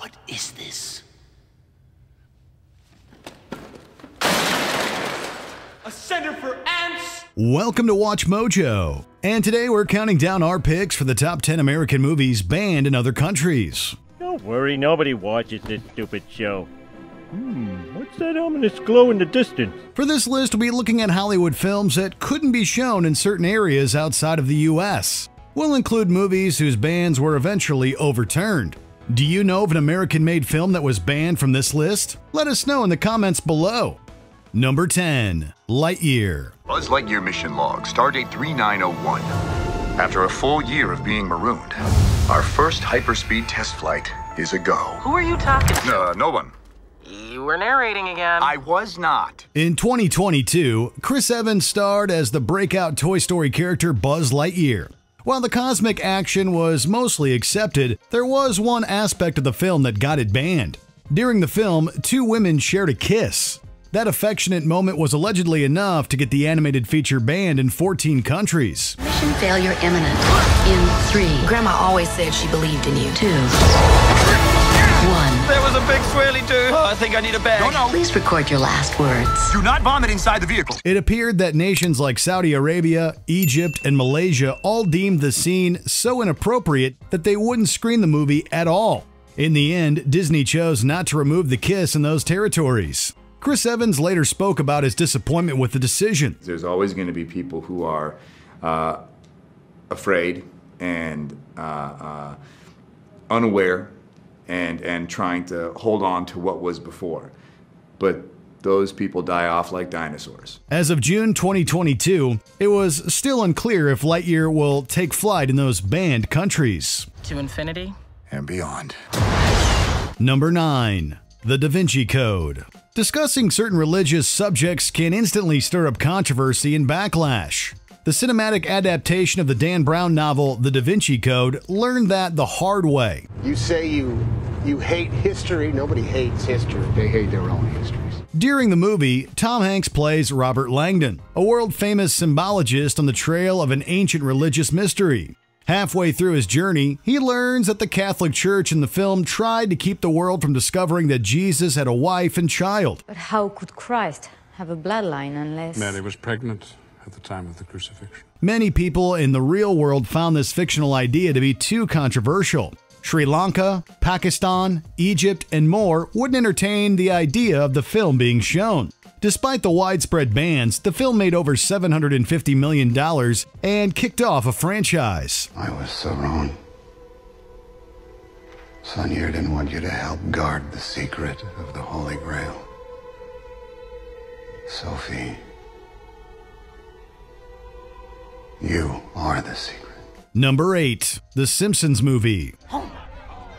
What is this? A center for ants? Welcome to Watch Mojo. And today we're counting down our picks for the top 10 American movies banned in other countries. Don't worry, nobody watches this stupid show. Hmm, what's that ominous glow in the distance? For this list, we'll be looking at Hollywood films that couldn't be shown in certain areas outside of the US. We'll include movies whose bans were eventually overturned. Do you know of an American made film that was banned from this list? Let us know in the comments below. Number 10 Lightyear. Buzz Lightyear mission log, stardate 3901. After a full year of being marooned, our first hyperspeed test flight is a go. Who are you talking to? Uh, no one. You were narrating again. I was not. In 2022, Chris Evans starred as the breakout Toy Story character Buzz Lightyear. While the cosmic action was mostly accepted, there was one aspect of the film that got it banned. During the film, two women shared a kiss. That affectionate moment was allegedly enough to get the animated feature banned in 14 countries. Mission failure imminent. In three. Grandma always said she believed in you. Two. One. There was a big swirly too. Oh, I think I need a bag. No, no. Please record your last words. Do not vomit inside the vehicle. It appeared that nations like Saudi Arabia, Egypt, and Malaysia all deemed the scene so inappropriate that they wouldn't screen the movie at all. In the end, Disney chose not to remove the kiss in those territories. Chris Evans later spoke about his disappointment with the decision. There's always going to be people who are uh, afraid and uh, uh, unaware and, and trying to hold on to what was before. But those people die off like dinosaurs. As of June 2022, it was still unclear if Lightyear will take flight in those banned countries. to infinity? And beyond. Number 9. The Da Vinci Code. Discussing certain religious subjects can instantly stir up controversy and backlash. The cinematic adaptation of the Dan Brown novel The Da Vinci Code learned that the hard way. You say you you hate history. Nobody hates history. They hate their own histories. During the movie, Tom Hanks plays Robert Langdon, a world famous symbologist on the trail of an ancient religious mystery. Halfway through his journey, he learns that the Catholic Church in the film tried to keep the world from discovering that Jesus had a wife and child. But how could Christ have a bloodline unless. Mary was pregnant at the time of the crucifixion. Many people in the real world found this fictional idea to be too controversial. Sri Lanka, Pakistan, Egypt, and more wouldn't entertain the idea of the film being shown. Despite the widespread bans, the film made over $750 million and kicked off a franchise. I was so wrong. Saunière didn't want you to help guard the secret of the Holy Grail. Sophie, you are the secret. Number 8. The Simpsons Movie. Homer,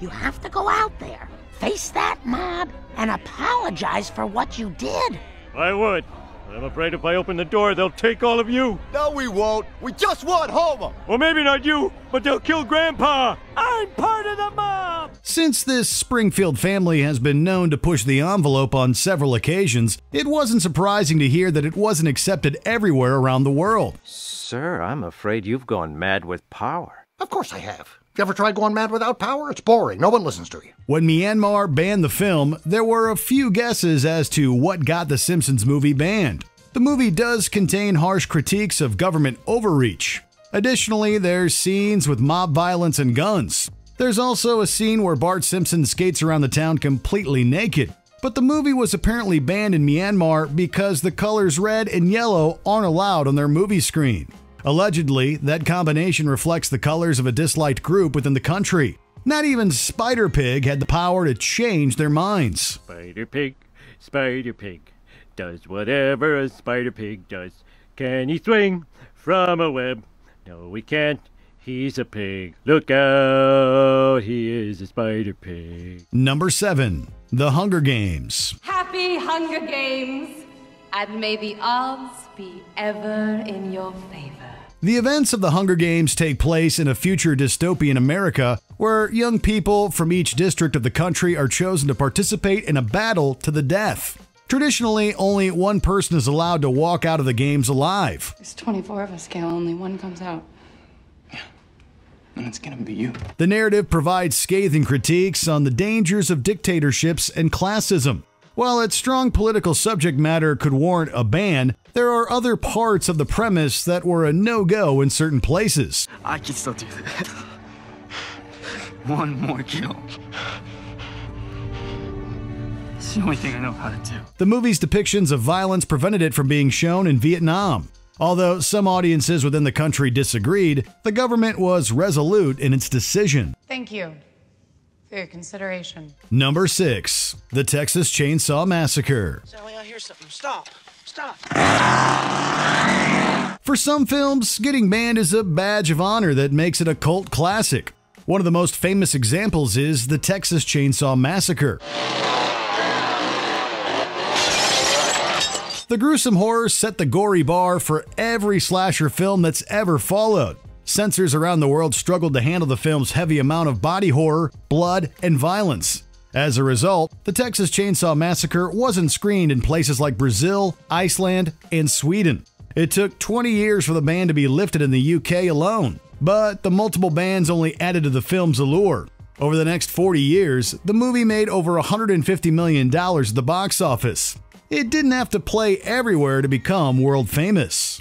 you have to go out there, face that mob, and apologize for what you did. I would. But I'm afraid if I open the door, they'll take all of you. No, we won't. We just want Homer. Well, maybe not you, but they'll kill Grandpa. I'm part of the mob. Since this Springfield family has been known to push the envelope on several occasions, it wasn't surprising to hear that it wasn't accepted everywhere around the world. Sir, I'm afraid you've gone mad with power. Of course I have. You ever try going mad without power? It's boring. No one listens to you. When Myanmar banned the film, there were a few guesses as to what got the Simpsons movie banned. The movie does contain harsh critiques of government overreach. Additionally, there's scenes with mob violence and guns. There's also a scene where Bart Simpson skates around the town completely naked. But the movie was apparently banned in Myanmar because the colors red and yellow aren't allowed on their movie screen. Allegedly, that combination reflects the colors of a disliked group within the country. Not even Spider Pig had the power to change their minds. Spider Pig, Spider Pig, does whatever a Spider Pig does. Can he swing from a web? No, he can't. He's a pig. Look out, he is a Spider Pig. Number 7. The Hunger Games. Happy Hunger Games! And may the odds be ever in your favor. The events of the Hunger Games take place in a future dystopian America where young people from each district of the country are chosen to participate in a battle to the death. Traditionally, only one person is allowed to walk out of the games alive. There's 24 of us, Gale. Only one comes out. then it's gonna be you. The narrative provides scathing critiques on the dangers of dictatorships and classism. While its strong political subject matter could warrant a ban, there are other parts of the premise that were a no go in certain places. I can still do that. One more kill. It's the only thing I know how to do. The movie's depictions of violence prevented it from being shown in Vietnam. Although some audiences within the country disagreed, the government was resolute in its decision. Thank you for your consideration. Number 6. The Texas Chainsaw Massacre. Sally, I hear something. Stop. Stop. For some films, getting banned is a badge of honor that makes it a cult classic. One of the most famous examples is the Texas Chainsaw Massacre. The gruesome horror set the gory bar for every slasher film that's ever followed. Censors around the world struggled to handle the film's heavy amount of body horror, blood, and violence. As a result, the Texas Chainsaw Massacre wasn't screened in places like Brazil, Iceland, and Sweden. It took 20 years for the ban to be lifted in the UK alone, but the multiple bans only added to the film's allure. Over the next 40 years, the movie made over $150 million at the box office. It didn't have to play everywhere to become world famous.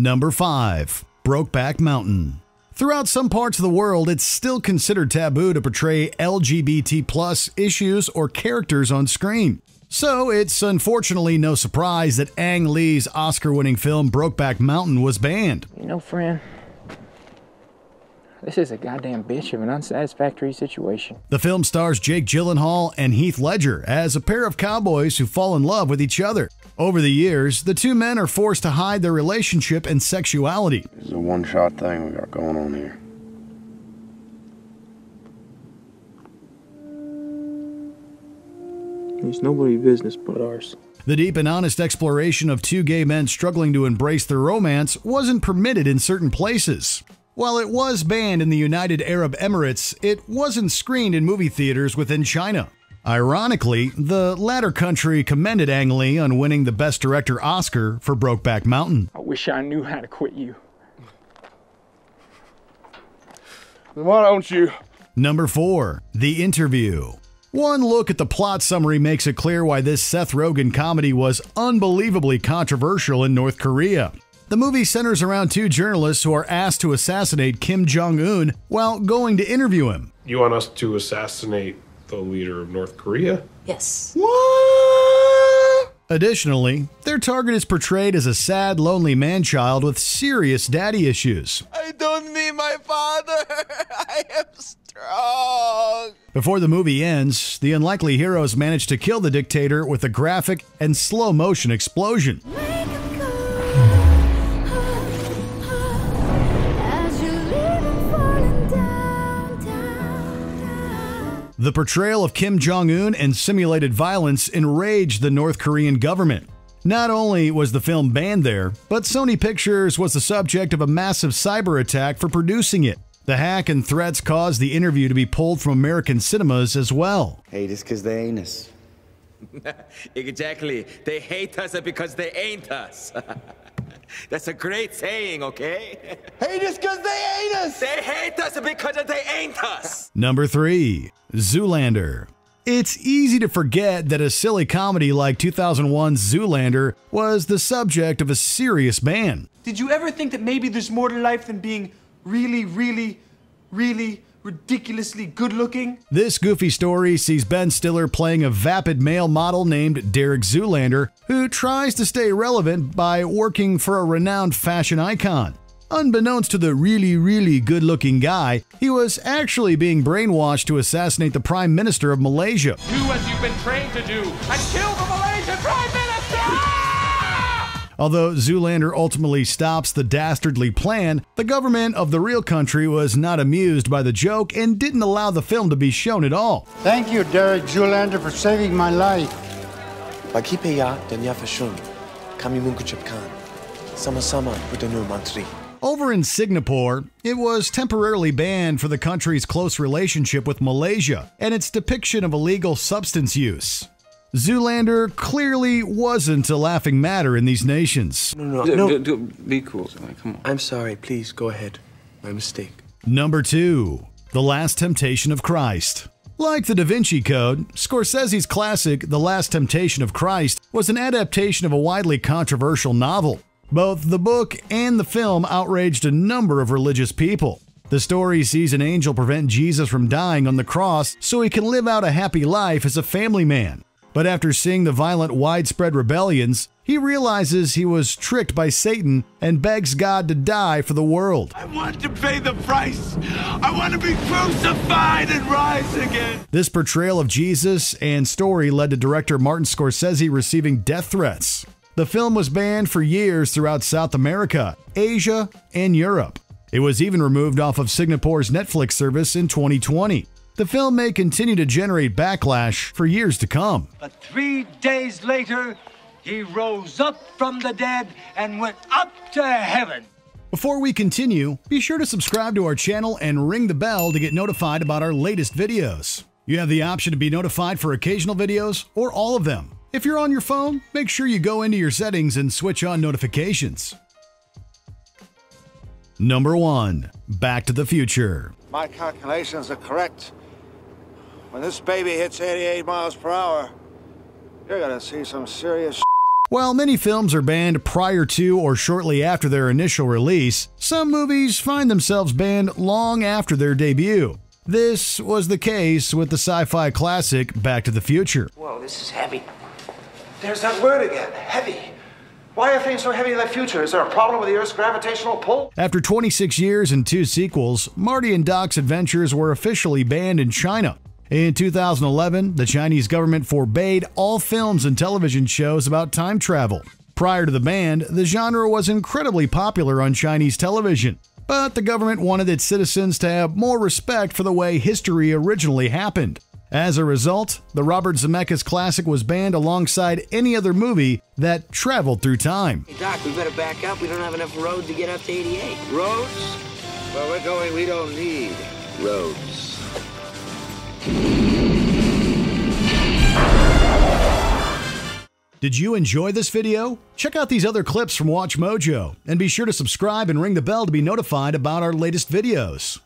Number 5. Brokeback Mountain. Throughout some parts of the world, it's still considered taboo to portray LGBT plus issues or characters on screen. So it's unfortunately no surprise that Ang Lee's Oscar winning film Brokeback Mountain was banned. You know, friend, this is a goddamn bitch of an unsatisfactory situation. The film stars Jake Gyllenhaal and Heath Ledger as a pair of cowboys who fall in love with each other. Over the years, the two men are forced to hide their relationship and sexuality. This is a one shot thing we got going on here. It's nobody's business but ours. The deep and honest exploration of two gay men struggling to embrace their romance wasn't permitted in certain places. While it was banned in the United Arab Emirates, it wasn't screened in movie theaters within China. Ironically, the latter country commended Ang Lee on winning the Best Director Oscar for Brokeback Mountain. I wish I knew how to quit you. Then why don't you? Number 4. The Interview. One look at the plot summary makes it clear why this Seth Rogen comedy was unbelievably controversial in North Korea. The movie centers around two journalists who are asked to assassinate Kim Jong un while going to interview him. You want us to assassinate the leader of North Korea? Yes. What? Additionally, their target is portrayed as a sad, lonely man child with serious daddy issues. I don't need my father. I am strong. Before the movie ends, the unlikely heroes manage to kill the dictator with a graphic and slow motion explosion. The portrayal of Kim Jong un and simulated violence enraged the North Korean government. Not only was the film banned there, but Sony Pictures was the subject of a massive cyber attack for producing it. The hack and threats caused the interview to be pulled from American cinemas as well. Hate us because they ain't us. exactly. They hate us because they ain't us. That's a great saying, okay? Hate us because they ain't us. They hate us because they ain't us. Number 3. Zoolander. It's easy to forget that a silly comedy like 2001's Zoolander was the subject of a serious ban. Did you ever think that maybe there's more to life than being really, really, really ridiculously good looking? This goofy story sees Ben Stiller playing a vapid male model named Derek Zoolander, who tries to stay relevant by working for a renowned fashion icon. Unbeknownst to the really, really good looking guy, he was actually being brainwashed to assassinate the Prime Minister of Malaysia. Do as you've been trained to do and kill the Malaysian Prime Minister! Although Zoolander ultimately stops the dastardly plan, the government of the real country was not amused by the joke and didn't allow the film to be shown at all. Thank you, Derek Zoolander, for saving my life. Paghipeya danya fashun. Kami munkuchipkan. Sama-sama mantri. Over in Singapore, it was temporarily banned for the country's close relationship with Malaysia and its depiction of illegal substance use. Zoolander clearly wasn't a laughing matter in these nations. No, no, no. be cool. Come on. I'm sorry. Please go ahead. My mistake. Number 2. The Last Temptation of Christ. Like The Da Vinci Code, Scorsese's classic The Last Temptation of Christ was an adaptation of a widely controversial novel. Both the book and the film outraged a number of religious people. The story sees an angel prevent Jesus from dying on the cross so he can live out a happy life as a family man. But after seeing the violent, widespread rebellions, he realizes he was tricked by Satan and begs God to die for the world. I want to pay the price. I want to be crucified and rise again. This portrayal of Jesus and story led to director Martin Scorsese receiving death threats. The film was banned for years throughout South America, Asia, and Europe. It was even removed off of Singapore's Netflix service in 2020. The film may continue to generate backlash for years to come. But three days later, he rose up from the dead and went up to heaven. Before we continue, be sure to subscribe to our channel and ring the bell to get notified about our latest videos. You have the option to be notified for occasional videos or all of them. If you're on your phone, make sure you go into your settings and switch on notifications. Number 1. Back to the Future. My calculations are correct. When this baby hits 88 miles per hour, you're gonna see some serious While many films are banned prior to or shortly after their initial release, some movies find themselves banned long after their debut. This was the case with the sci fi classic Back to the Future. Whoa, this is heavy. There's that word again, heavy. Why are things so heavy in the future? Is there a problem with the Earth's gravitational pull? After 26 years and two sequels, Marty and Doc's adventures were officially banned in China. In 2011, the Chinese government forbade all films and television shows about time travel. Prior to the ban, the genre was incredibly popular on Chinese television, but the government wanted its citizens to have more respect for the way history originally happened. As a result, the Robert Zemeckis classic was banned alongside any other movie that traveled through time. Hey, Doc, we better back up. We don't have enough road to get up to 88. Roads? Where we're going, we don't need roads. Did you enjoy this video? Check out these other clips from Watch Mojo and be sure to subscribe and ring the bell to be notified about our latest videos.